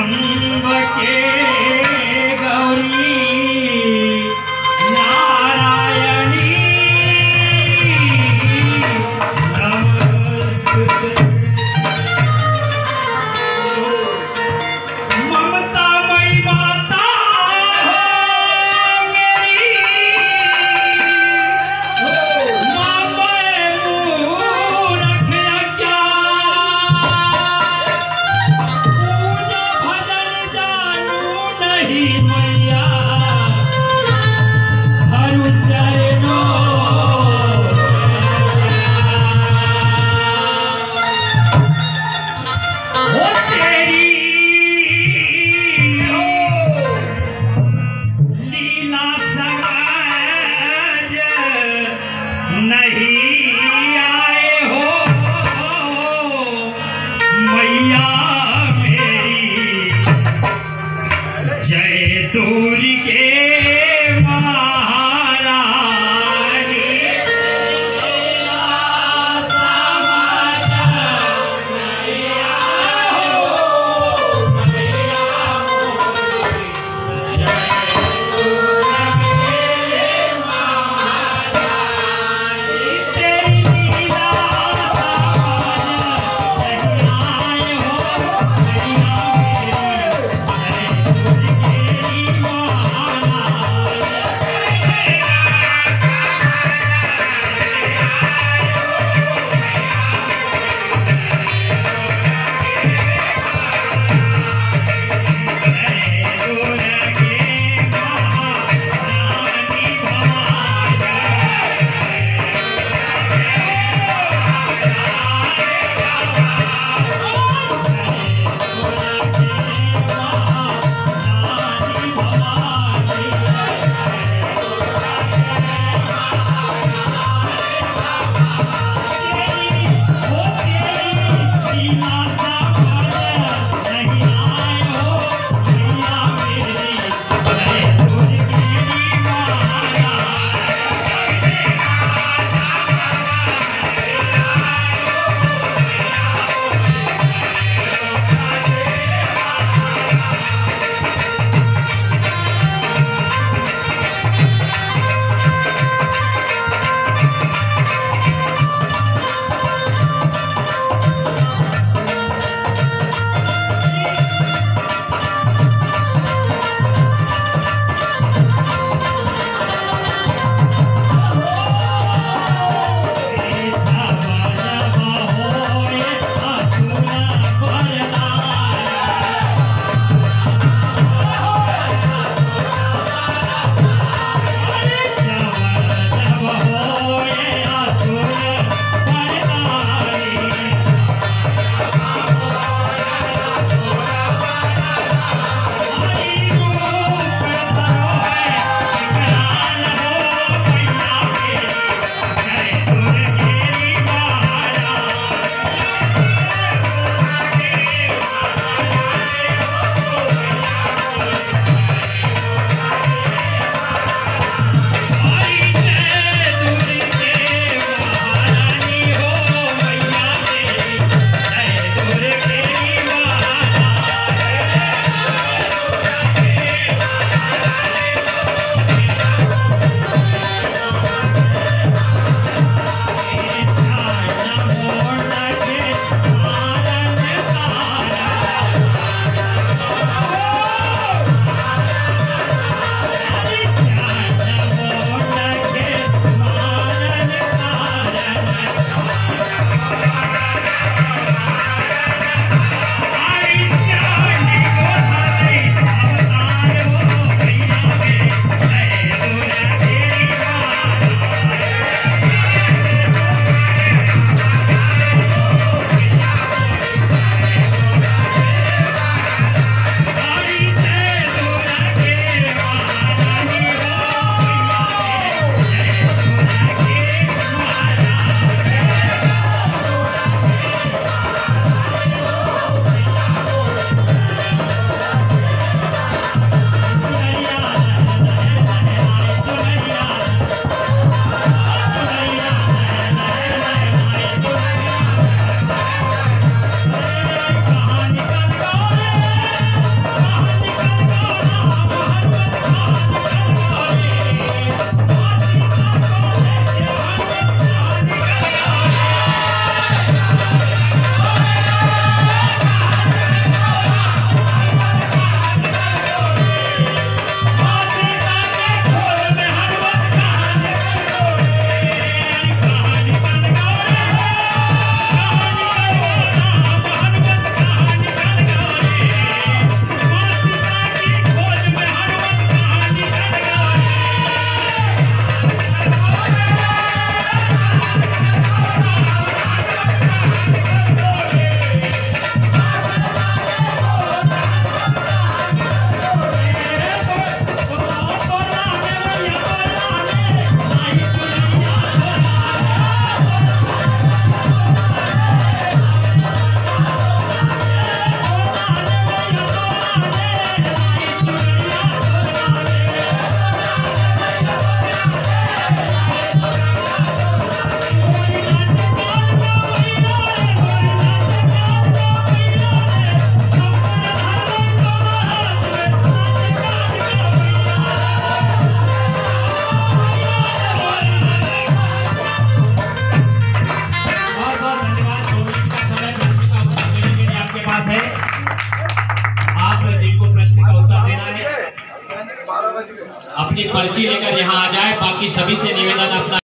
त्र्यंबके